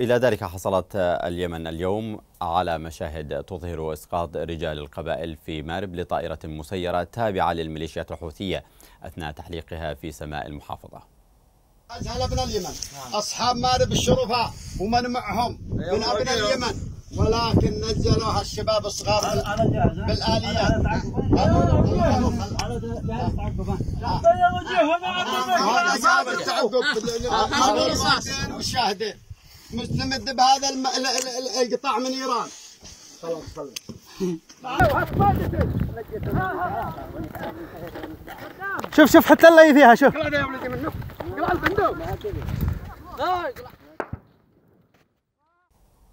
إلى ذلك حصلت اليمن اليوم على مشاهد تظهر إسقاط رجال القبائل في مارب لطائرة مسيرة تابعة للميليشيات الحوثية أثناء تحليقها في سماء المحافظة أجهل ابن اليمن أصحاب مارب الشرفاء ومن معهم من أبناء اليمن ولكن نزلوها الشباب الصغار بالآليات هذا جاب التعقب والشاهدين مستمد بهذا الم... ال- ال- ال- القطاع من إيران. شوف شوف حتى اللي فيها شوف.